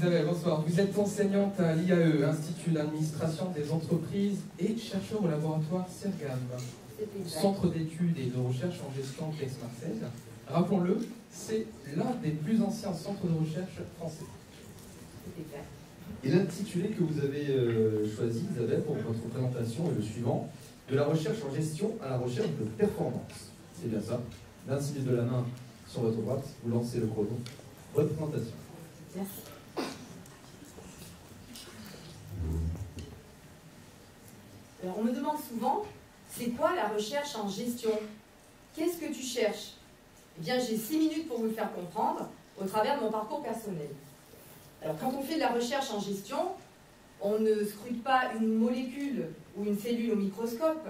Isabelle, bonsoir. Vous êtes enseignante à l'IAE, Institut d'administration des entreprises, et chercheur au laboratoire Sergam, Centre d'études et de recherche en gestion d'Aix-Marseille. Rappelons-le, c'est l'un des plus anciens centres de recherche français. Et l'intitulé que vous avez euh, choisi, Isabelle, pour votre présentation est le suivant De la recherche en gestion à la recherche de performance. C'est bien ça. D'un de la main sur votre droite, vous lancez le chrono. Votre présentation. Merci. On me demande souvent, c'est quoi la recherche en gestion? Qu'est-ce que tu cherches? Eh bien, j'ai six minutes pour vous le faire comprendre au travers de mon parcours personnel. Alors, quand on fait de la recherche en gestion, on ne scrute pas une molécule ou une cellule au microscope.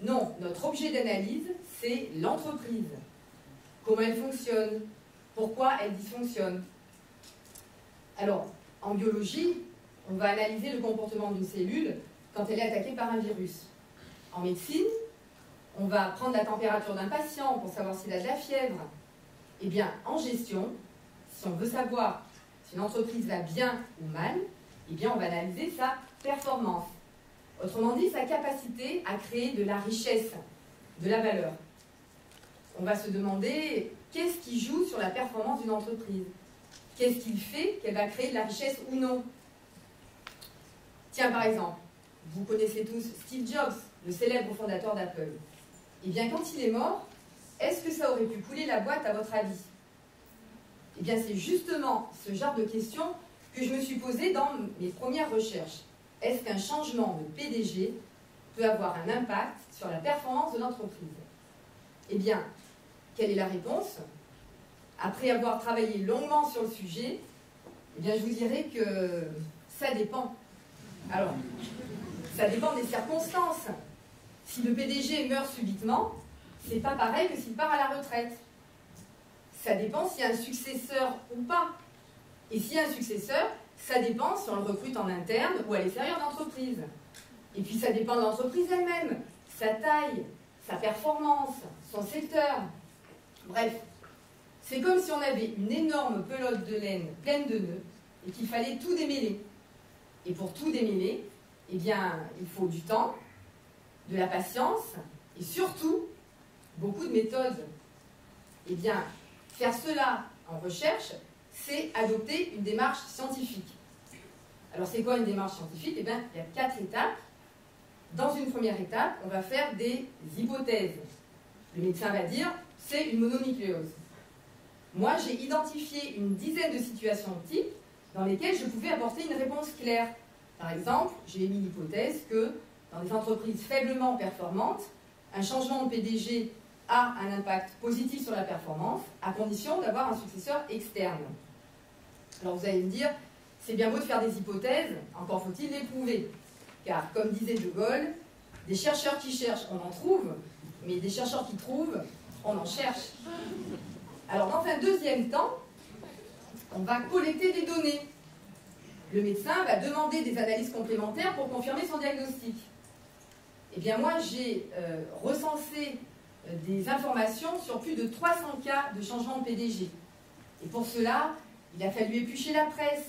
Non, notre objet d'analyse, c'est l'entreprise. Comment elle fonctionne? Pourquoi elle dysfonctionne? Alors, en biologie, on va analyser le comportement d'une cellule quand elle est attaquée par un virus. En médecine, on va prendre la température d'un patient pour savoir s'il a de la fièvre. Eh bien, en gestion, si on veut savoir si une entreprise va bien ou mal, eh bien, on va analyser sa performance. Autrement dit, sa capacité à créer de la richesse, de la valeur. On va se demander qu'est-ce qui joue sur la performance d'une entreprise? Qu'est-ce qui fait qu'elle va créer de la richesse ou non? Tiens, par exemple, vous connaissez tous Steve Jobs, le célèbre fondateur d'Apple. Eh bien, quand il est mort, est-ce que ça aurait pu couler la boîte à votre avis? Eh bien, c'est justement ce genre de questions que je me suis posée dans mes premières recherches. Est-ce qu'un changement de PDG peut avoir un impact sur la performance de l'entreprise? Eh bien, quelle est la réponse? Après avoir travaillé longuement sur le sujet, eh bien, je vous dirais que ça dépend. Alors, ça dépend des circonstances. Si le PDG meurt subitement, c'est pas pareil que s'il part à la retraite. Ça dépend s'il y a un successeur ou pas. Et s'il y a un successeur, ça dépend si on le recrute en interne ou à l'extérieur d'entreprise. Et puis ça dépend de l'entreprise elle-même, sa taille, sa performance, son secteur. Bref, c'est comme si on avait une énorme pelote de laine pleine de nœuds et qu'il fallait tout démêler. Et pour tout démêler, eh bien, il faut du temps, de la patience et surtout beaucoup de méthodes. Eh bien, faire cela en recherche, c'est adopter une démarche scientifique. Alors, c'est quoi une démarche scientifique? Eh bien, il y a quatre étapes. Dans une première étape, on va faire des hypothèses. Le médecin va dire, c'est une mononucléose. Moi, j'ai identifié une dizaine de situations types dans lesquelles je pouvais apporter une réponse claire. Par exemple, j'ai émis l'hypothèse que dans des entreprises faiblement performantes, un changement de PDG a un impact positif sur la performance, à condition d'avoir un successeur externe. Alors vous allez me dire, c'est bien beau de faire des hypothèses, encore faut-il les prouver. Car comme disait De Gaulle, des chercheurs qui cherchent, on en trouve, mais des chercheurs qui trouvent, on en cherche. Alors dans un deuxième temps, on va collecter des données. Le médecin va demander des analyses complémentaires pour confirmer son diagnostic. Eh bien moi, j'ai euh, recensé euh, des informations sur plus de 300 cas de changement de PDG. Et pour cela, il a fallu éplucher la presse,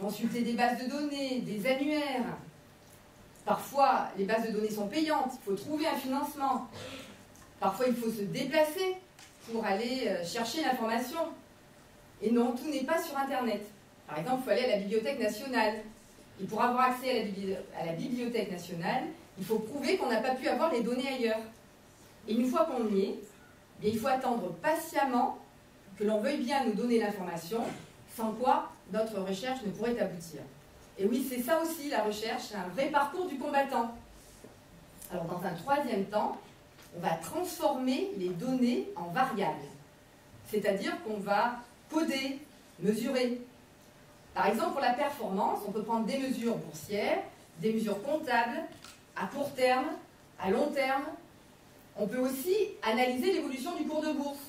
consulter des bases de données, des annuaires. Parfois, les bases de données sont payantes, il faut trouver un financement. Parfois, il faut se déplacer pour aller euh, chercher l'information. Et non, tout n'est pas sur Internet. Par exemple, il faut aller à la Bibliothèque nationale. Et pour avoir accès à la, Bibliothèque nationale, il faut prouver qu'on n'a pas pu avoir les données ailleurs. Et une fois qu'on y est, il faut attendre patiemment que l'on veuille bien nous donner l'information, sans quoi notre recherche ne pourrait aboutir. Et oui, c'est ça aussi la recherche, c'est un vrai parcours du combattant. Alors dans un troisième temps, on va transformer les données en variables. C'est-à-dire qu'on va coder, mesurer. Par exemple, pour la performance, on peut prendre des mesures boursières, des mesures comptables, à court terme, à long terme. On peut aussi analyser l'évolution du cours de bourse.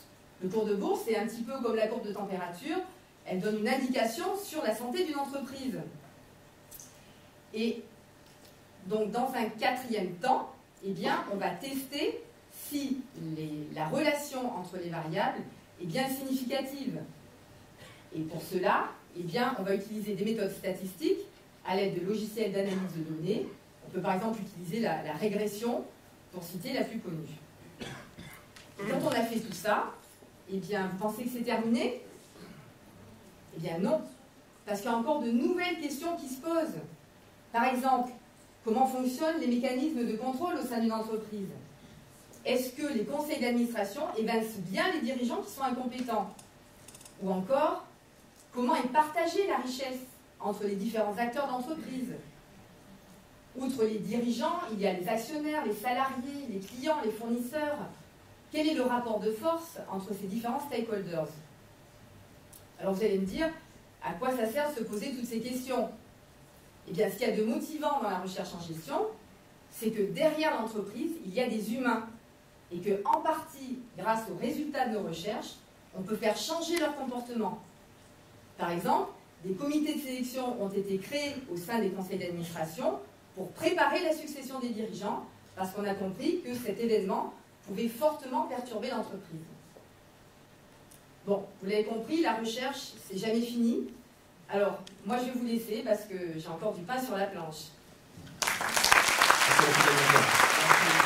Le cours de bourse, c'est un petit peu comme la courbe de température, elle donne une indication sur la santé d'une entreprise. Et donc, dans un quatrième temps, eh bien, on va tester si la relation entre les variables est bien significative. Et pour cela, eh bien, on va utiliser des méthodes statistiques à l'aide de logiciels d'analyse de données. On peut par exemple utiliser la, régression, pour citer la plus connue. Quand on a fait tout ça, eh bien, vous pensez que c'est terminé? Eh bien non, parce qu'il y a encore de nouvelles questions qui se posent. Par exemple, comment fonctionnent les mécanismes de contrôle au sein d'une entreprise? Est-ce que les conseils d'administration évincent bien les dirigeants qui sont incompétents? Ou encore, comment est partagée la richesse entre les différents acteurs d'entreprise? Outre les dirigeants, il y a les actionnaires, les salariés, les clients, les fournisseurs. Quel est le rapport de force entre ces différents stakeholders? Alors vous allez me dire, à quoi ça sert de se poser toutes ces questions? Eh bien, ce qu'il y a de motivant dans la recherche en gestion, c'est que derrière l'entreprise, il y a des humains. Et que, en partie, grâce aux résultats de nos recherches, on peut faire changer leur comportement. Par exemple, des comités de sélection ont été créés au sein des conseils d'administration pour préparer la succession des dirigeants, parce qu'on a compris que cet événement pouvait fortement perturber l'entreprise. Bon, vous l'avez compris, la recherche, c'est jamais fini. Alors, moi, je vais vous laisser parce que j'ai encore du pain sur la planche. Merci.